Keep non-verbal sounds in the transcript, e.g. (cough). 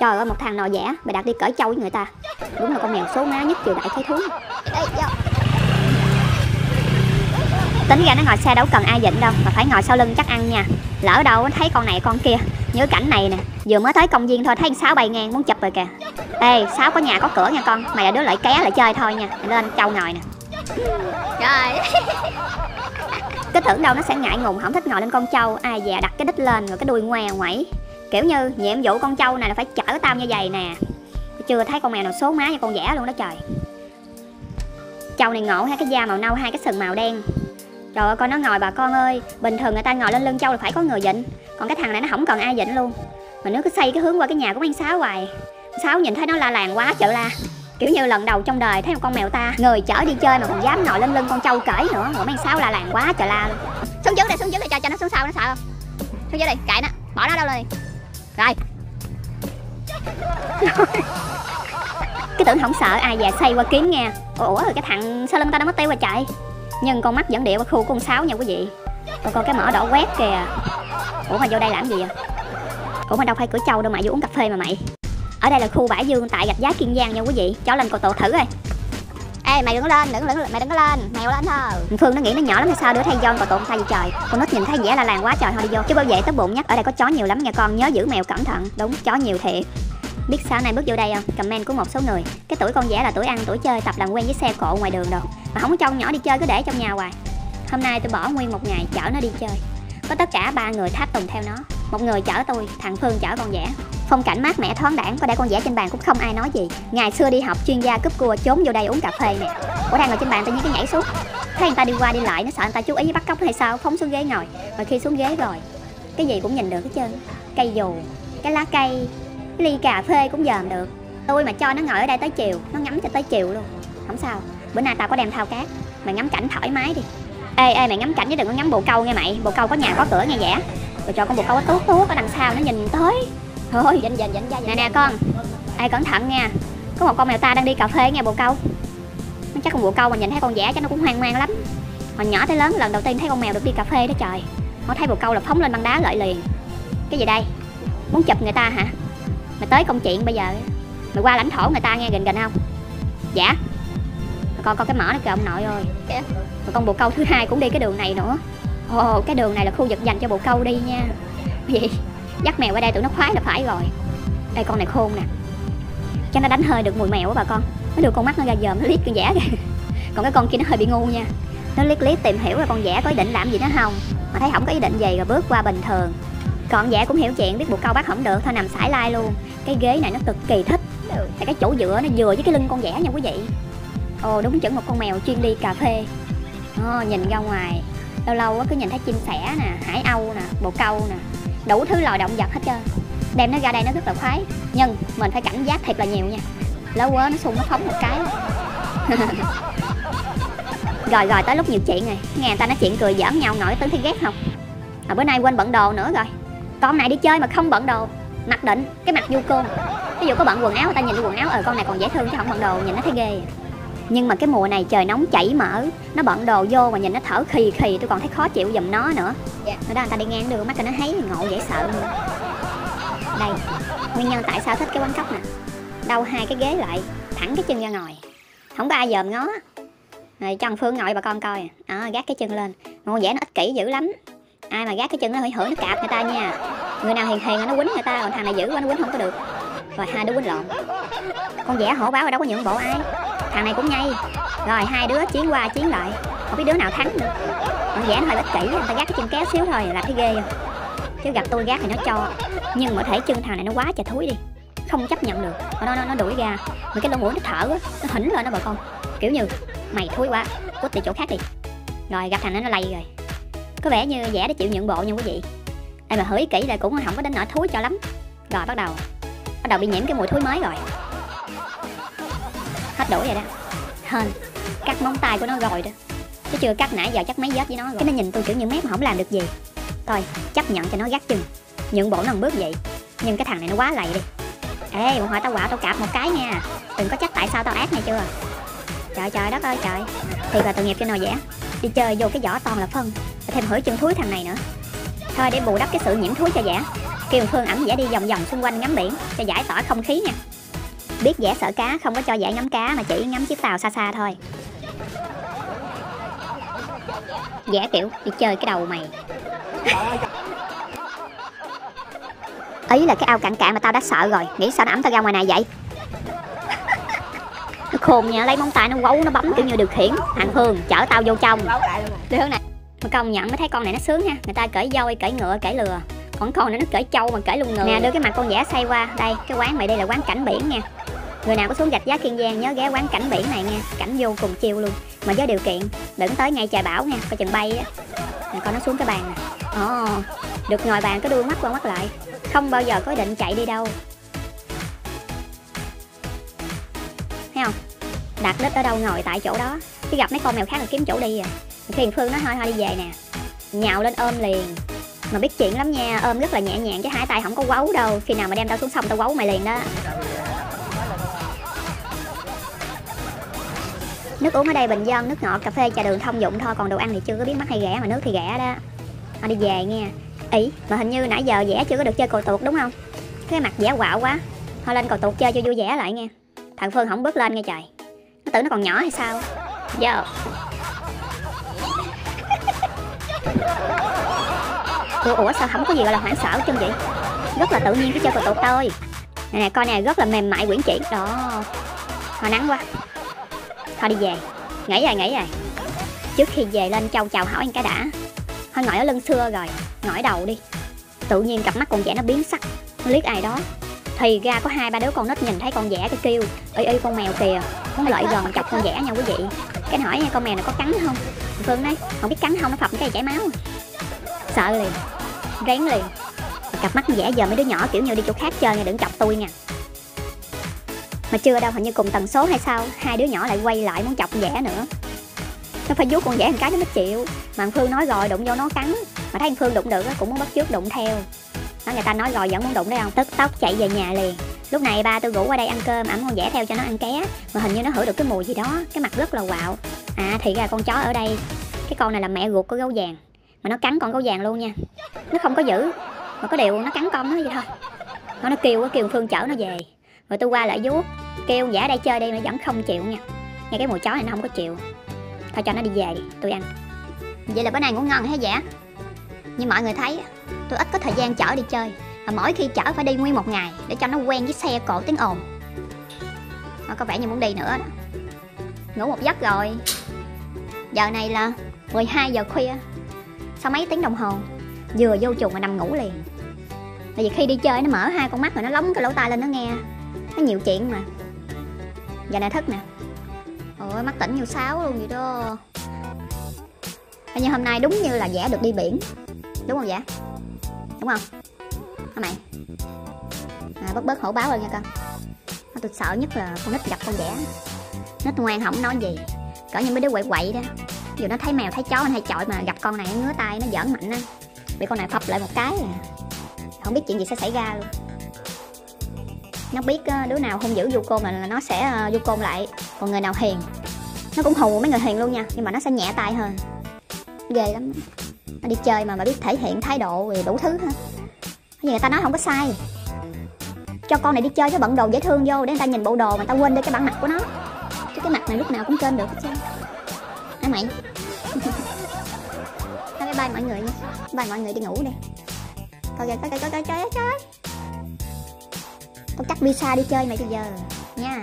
Trời ơi một thằng nò giả Mày đặt đi cởi trâu với người ta. Đúng là con mèo số má nhất triều đại thế thú. Tính ra nó ngồi xe đâu cần ai dịnh đâu Mà phải ngồi sau lưng chắc ăn nha. Lỡ đâu thấy con này con kia Nhớ cảnh này nè. Vừa mới tới công viên thôi thấy sáu bay ngang muốn chụp rồi kìa. Ê sáu có nhà có cửa nha con Mày là đứa lại ké lại chơi thôi nha. Mày lên trâu ngồi nè. Trời. Cứ tưởng đâu nó sẽ ngại ngùng không thích ngồi lên con trâu Ai dè đặt cái đít lên rồi cái đuôi ngoe ngoẩy Kiểu như nhiệm vụ con trâu này là phải chở tao như vậy nè. Chưa thấy con mèo nào số má như con vẽ luôn đó trời. Trâu này ngộ hai cái da màu nâu hai cái sừng màu đen. Trời ơi con nó ngồi bà con ơi. Bình thường người ta ngồi lên lưng trâu là phải có người dịnh. Còn cái thằng này nó không cần ai dịnh luôn. Mà nó cứ xây cái hướng qua cái nhà của anh Sáu hoài. Sáu nhìn thấy nó la làng quá chợ la. Kiểu như lần đầu trong đời thấy một con mèo ta Người chở đi chơi mà còn dám ngồi lên lưng con trâu cởi nữa. Ngồi mấy anh Sáu la làng quá chợ la luôn. Xuống dưới đi, xuống dưới đi cho cho nó xuống sau nó sợ không? Xuống dưới đi, kệ nó, bỏ nó đâu rồi? Rồi, Cái tưởng không sợ ai già xây qua kiếm nha Ủa rồi cái thằng sau lưng tao nó mất tiêu rồi chạy Nhưng con mắt vẫn địa qua khu của con Sáu nha quý vị. Còn coi cái mỏ đỏ quét kìa. Ủa mà vô đây làm gì vậy? Ủa mà đâu phải cửa châu đâu mà vô uống cà phê mà mày. Ở đây là khu bãi dương tại gạch giá Kiên Giang nha quý vị. Chó lên cầu tổ thử rồi ê mày đừng có lên, đừng, đừng mày đừng có lên, mèo lên thôi. Phương nó nghĩ nó nhỏ lắm hay sao đứa thay giòn còn tổ thay gì trời. Con nít nhìn thấy vẻ là làng quá trời thôi đi vô. Chứ bảo vệ tới bụng nhắc ở đây có chó nhiều lắm nha con Nhớ giữ mèo cẩn thận. Đúng chó nhiều thiệt. Biết sao này bước vô đây không? Comment của một số người. Cái tuổi con dễ là tuổi ăn tuổi chơi tập làm quen với xe cộ ngoài đường đâu Mà không có cho con nhỏ đi chơi cứ để trong nhà hoài. Hôm nay tôi bỏ nguyên một ngày chở nó đi chơi. Có tất cả ba người tháp tùng theo nó. Một người chở tôi, thằng Phương chở con vẽ Phong cảnh mát mẻ thoáng đãng có để con vẽ trên bàn cũng không ai nói gì. Ngày xưa đi học chuyên gia cúp cua trốn vô đây uống cà phê nè. Ủa đang ngồi trên bàn tự nhiên cái nhảy xuống. Thấy người ta đi qua đi lại nó sợ người ta chú ý bắt cóc hay sao Phóng xuống ghế ngồi. Và khi xuống ghế rồi Cái gì cũng nhìn được hết trơn. Cây dù, cái lá cây cái ly cà phê cũng dòm được. Tôi mà cho nó ngồi ở đây tới chiều Nó ngắm cho tới chiều luôn. Không sao Bữa nay tao có đem thao cát Mày ngắm cảnh thoải mái đi. Ê ê mày ngắm cảnh chứ đừng có ngắm bồ câu nghe mày. Bồ câu có nhà có cửa nghe vẻ. Rồi cho con bồ câu có tuốt tuốt ở đằng sau nó nhìn tới. Thôi Dịnh dịnh dịnh ra Nè nè con. Ê cẩn thận nha. Có một con mèo ta đang đi cà phê nghe bồ câu. Nó chắc con bồ câu mà nhìn thấy con vẽ chắc nó cũng hoang mang lắm. Hồi nhỏ tới lớn lần đầu tiên thấy con mèo được đi cà phê đó trời. Nó thấy bồ câu là phóng lên băng đá lợi liền. Cái gì đây? Muốn chụp người ta hả? Mày tới công chuyện bây giờ Mày qua lãnh thổ người ta nghe gần gần không? Dạ. Con con cái mỏ nó kìa ông nội ơi. Mà con bồ câu thứ hai cũng đi cái đường này nữa. Ồ cái đường này là khu vực dành cho bồ câu đi nha. Gì Dắt mèo qua đây tụi nó khoái là phải rồi. Đây con này khôn nè. Cho nó đánh hơi được mùi mèo á bà con. Nó đưa con mắt nó ra dòm nó liếc con giả kìa. Còn cái con kia nó hơi bị ngu nha. Nó liếc liếc tìm hiểu là con giả có ý định làm gì nó không. Mà thấy không có ý định gì rồi bước qua bình thường. Còn giả cũng hiểu chuyện biết buộc câu bắt không được thôi nằm sải lai luôn. Cái ghế này nó cực kỳ thích. Tại cái chỗ dựa nó vừa với cái lưng con giả nha quý vị. Ồ đúng chuẩn một con mèo chuyên đi cà phê. Ồ, nhìn ra ngoài. Lâu lâu cứ nhìn thấy chim sẻ nè hải âu nè bồ câu nè đủ thứ loài động vật hết trơn. Đem nó ra đây nó rất là khoái, nhưng mình phải cảnh giác thiệt là nhiều nha. Lỡ quá nó xung nó phóng một cái. (laughs) Rồi rồi, tới lúc nhiều chuyện rồi. Nghe người ta nói chuyện cười giỡn nhau nổi tướng thấy ghét không? À bữa nay quên bận đồ nữa rồi. Con này đi chơi mà không bận đồ. Mặc định, cái mặt du côn ví dụ có bận quần áo, người ta nhìn quần áo ờ con này còn dễ thương chứ không bận đồ, nhìn nó thấy ghê nhưng mà cái mùa này trời nóng chảy mỡ nó bận đồ vô mà nhìn nó thở khì khì tôi còn thấy khó chịu giùm nó nữa. Dạ. nữa đó người ta đi ngang đường mắt cho nó thấy ngộ dễ sợ luôn. Đây nguyên nhân tại sao thích cái quán cóc nè. Đâu hai cái ghế lại thẳng cái chân ra ngồi. Không có ai dòm ngó. Rồi cho thằng phương ngồi bà con coi. Đó gác cái chân lên. Ngồi vẽ nó ích kỷ dữ lắm. Ai mà gác cái chân nó hửi hửi nó cạp người ta nha. Người nào hiền hiền nó quýnh người ta còn thằng này dữ quá nó quýnh không có được. Rồi hai đứa quýnh lộn. Con vẽ hổ báo rồi đâu có nhượng bộ ai thằng này cũng nhây. Rồi, hai đứa chiến qua chiến lại. Không biết đứa nào thắng được con vẽ nó hơi ích kỷ người ta gác cái chân kéo xíu thôi là thấy ghê không? Chứ gặp tôi gác thì nó cho. Nhưng mà thể chân thằng này nó quá trời thúi đi. Không chấp nhận được. Nó nó nó đuổi ra. Mà cái lỗ mũi nó thở á nó hỉnh lên nó bà con. Kiểu như, mày thúi quá cút đi chỗ khác đi. Rồi, gặp thằng nó nó lay rồi. Có vẻ như vẽ để chịu nhượng bộ nha quý vị. Đây mà hửi kỹ là cũng không có đến nỗi thúi cho lắm. Rồi, bắt đầu. Bắt đầu bị nhiễm cái mùi thúi mới rồi hết đuổi rồi đó. Hên cắt móng tay của nó rồi đó. Chứ chưa cắt nãy giờ chắc mấy vết với nó rồi. Cái nó nhìn tôi kiểu như mép mà không làm được gì. Thôi chấp nhận cho nó gắt chừng, nhượng bộ nó một bước vậy. Nhưng cái thằng này nó quá lầy đi. Ê một hồi tao quạo tao cạp một cái nha. Đừng có trách tại sao tao ác này chưa? Trời trời đất ơi trời. Thì là tội nghiệp cho nồi dẻ, đi chơi vô cái vỏ toàn là phân. Và thêm hửi chân thúi thằng này nữa. Thôi để bù đắp cái sự nhiễm thúi cho dẻ, kêu phương ẩm dẻ đi vòng vòng xung quanh ngắm biển. Cho giải tỏa không khí nha biết vẽ sợ cá, không có cho vẽ ngắm cá, mà chỉ ngắm chiếc tàu xa xa thôi. Vẽ kiểu, đi chơi cái đầu mày. Ý là cái ao cạn cạn mà tao đã sợ rồi, nghĩ sao nó ẩm tao ra ngoài này vậy? Nó khôn nha, lấy móng tay nó quấu, nó bấm kiểu như điều khiển, thằng phương chở tao vô trong. Đi hướng này. Mà công nhận mới thấy con này nó sướng ha, người ta cởi voi, cởi ngựa, cởi lừa. Còn con này nó cởi trâu mà cởi luôn người nè, đưa cái mặt con vẽ xây qua, đây, cái quán mày đây là quán cảnh biển nha người nào có xuống gạch giá kiên giang nhớ ghé quán cảnh biển này nha. Cảnh vô cùng chiêu luôn. Mà với điều kiện, đừng tới ngay trời bão nha, coi chừng bay á. Nè con nó xuống cái bàn nè. Ồ được ngồi bàn cứ đuôi mắt qua mắt lại. Không bao giờ có định chạy đi đâu. Thấy không? Đặt đích ở đâu ngồi tại chỗ đó. Chứ gặp mấy con mèo khác là kiếm chỗ đi à. Khi phương nó thôi thôi, đi về nè. Nhào lên ôm liền. Mà biết chuyện lắm nha, ôm rất là nhẹ nhàng, chứ hai tay không có quấu đâu. Khi nào mà đem tao xuống sông tao quấu mày liền đó. Nước uống ở đây bình dân nước ngọt cà phê trà đường thông dụng thôi còn đồ ăn thì chưa có biết mắc hay rẻ mà nước thì rẻ đó. Thôi đi về nghe, ý mà hình như nãy giờ vẽ chưa có được chơi cầu tuột đúng không? Cái mặt vẽ quạo quá. Thôi lên cầu tuột chơi cho vui vẻ lại nghe. thằng phương không bước lên nghe trời. Nó tưởng nó còn nhỏ hay sao? Giờ ủa, ủa sao không có gì gọi là hoảng sợ chân vậy? Rất là tự nhiên cái chơi cầu tuột thôi. Nè nè con này rất là mềm mại quyển chuyển đó. Hồi nắng quá thôi đi về. Nghỉ rồi nghỉ rồi. Trước khi về lên châu chào hỏi anh cái đã. Thôi ngồi ở lưng xưa rồi ngồi đầu đi. Tự nhiên cặp mắt con vẽ nó biến sắc. Nó liếc ai đó. Thì ra có hai ba đứa con nít nhìn thấy con vẽ cái kêu ơi ơi con mèo kìa, muốn lợi gần chọc con vẽ nha quý vị. Cái hỏi, con mèo này có cắn không? Phương đấy không biết cắn không, nó phập cái chảy máu. Sợ liền, rén liền. Cặp mắt vẽ giờ mấy đứa nhỏ kiểu như đi chỗ khác chơi nha, đừng chọc tôi nha mà chưa đâu, hình như cùng tần số hay sao? Hai đứa nhỏ lại quay lại muốn chọc dẻ nữa. Nó phải vuốt con dẻ một cái nó mới chịu. Mà phương nói rồi, đụng vô nó cắn. Mà thấy phương đụng được cũng muốn bắt trước đụng theo. Đó người ta nói rồi vẫn muốn đụng đấy không? Tức tốc chạy về nhà liền. Lúc này ba tôi rủ qua đây ăn cơm ẩm con dẻ theo cho nó ăn ké. Mà hình như nó hửi được cái mùi gì đó, cái mặt rất là quạo. À thì ra con chó ở đây, cái con này là mẹ ruột của gấu vàng. Mà nó cắn con gấu vàng luôn nha. Nó không có giữ. Mà có điều nó cắn con nó vậy thôi. Nó nó kêu kêu phương chở nó về. Rồi tôi qua lại vuốt kêu giả đây chơi đi mà vẫn không chịu nha. Nghe cái mùi chó này nó không có chịu. Thôi cho nó đi về đi, tôi ăn. Vậy là bữa nay ngủ ngon hay giả? Như mọi người thấy tôi ít có thời gian chở đi chơi. Mà mỗi khi chở phải đi nguyên một ngày để cho nó quen với xe cộ tiếng ồn. Nó có vẻ như muốn đi nữa đó. Ngủ một giấc rồi. Giờ này là 12 giờ khuya. Sau mấy tiếng đồng hồ, vừa vô chuồng mà nằm ngủ liền. Tại vì khi đi chơi nó mở hai con mắt rồi nó lóng cái lỗ tai lên nó nghe. Nó nhiều chuyện mà giờ này thức nè. Ôi mắt tỉnh như sáo luôn vậy đó. Coi như hôm nay đúng như là vẽ được đi biển. Đúng không dạ đúng không? Hả mày? À, bớt bớt hổ báo lên nha con. Tôi sợ nhất là con nít gặp con vẽ nít ngoan không nói gì. Cỡ như mấy đứa quậy quậy đó. Dù nó thấy mèo thấy chó hay chọi mà gặp con này nó ngứa tay nó giỡn mạnh á. Bị con này phập lại một cái à. không biết chuyện gì sẽ xảy ra luôn nó biết ờ, đứa nào không giữ du côn là nó sẽ ờ, du côn lại. Còn người nào hiền, nó cũng hù mấy người hiền luôn nha, nhưng mà nó sẽ nhẹ tay hơn. Ghê lắm. Nó đi chơi mà mà biết thể hiện thái độ rồi đủ thứ ha như người ta nói không có sai. Cho con này đi chơi cho bận đồ dễ thương vô để người ta nhìn bộ đồ mà người ta quên đi cái bản mặt của nó. Chứ cái mặt này lúc nào cũng trên được hết trơn. Hả mày? (laughs) Bye bye mọi người nha. Bye mọi người đi ngủ đi. Coi kìa coi coi coi coi trời con cắt visa đi chơi mày bây giờ nha.